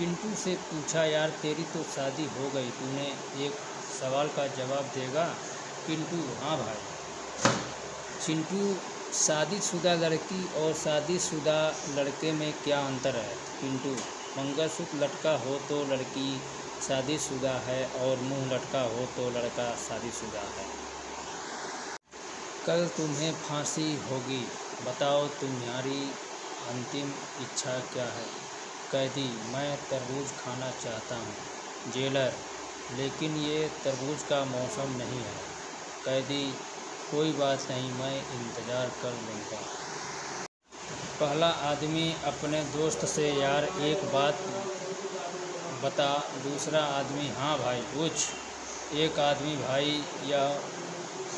पिंटू से पूछा, यार, तेरी तो शादी हो गई, तूने एक सवाल का जवाब देगा? पिंटू हाँ भाई। चिंटू, शादीशुदा लड़की और शादीशुदा लड़के में क्या अंतर है? पिंटू, मंगलसूत्र लटका हो तो लड़की शादीशुदा है और मुँह लटका हो तो लड़का शादीशुदा है। कल तुम्हें फांसी होगी। बताओ, तुम्हारी अंतिम इच्छा क्या है? कैदी मैं तरबूज खाना चाहता हूँ। जेलर, लेकिन ये तरबूज का मौसम नहीं है। कैदी कोई बात नहीं, मैं इंतज़ार कर लूँगा। पहला आदमी अपने दोस्त से, यार, एक बात बता। दूसरा आदमी हाँ भाई, पूछ। एक आदमी, भाई या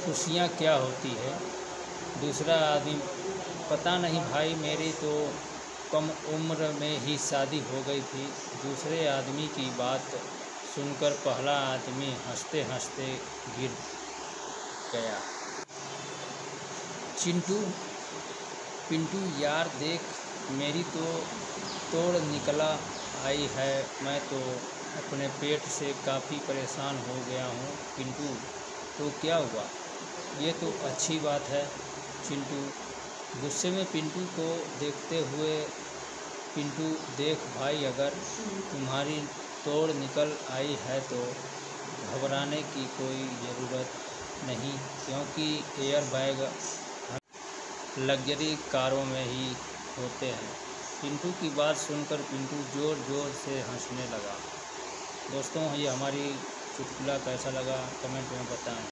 खुशियाँ क्या होती है? दूसरा आदमी, पता नहीं भाई, मेरी तो कम उम्र में ही शादी हो गई थी। दूसरे आदमी की बात सुनकर पहला आदमी हँसते हँसते गिर गया। चिंटू, पिंटू यार देख, मेरी तो तोड़ निकला आई है। मैं तो अपने पेट से काफ़ी परेशान हो गया हूँ। पिंटू तो क्या हुआ? ये तो अच्छी बात है। चिंटू गुस्से में पिंटू को देखते हुए, पिंटू, देख भाई, अगर तुम्हारी तोड़ निकल आई है तो घबराने की कोई ज़रूरत नहीं, क्योंकि एयर बैग लग्जरी कारों में ही होते हैं। पिंटू की बात सुनकर पिंटू ज़ोर ज़ोर से हंसने लगा। दोस्तों, ये हमारी चुटकुला कैसा लगा? कमेंट में बताएँ।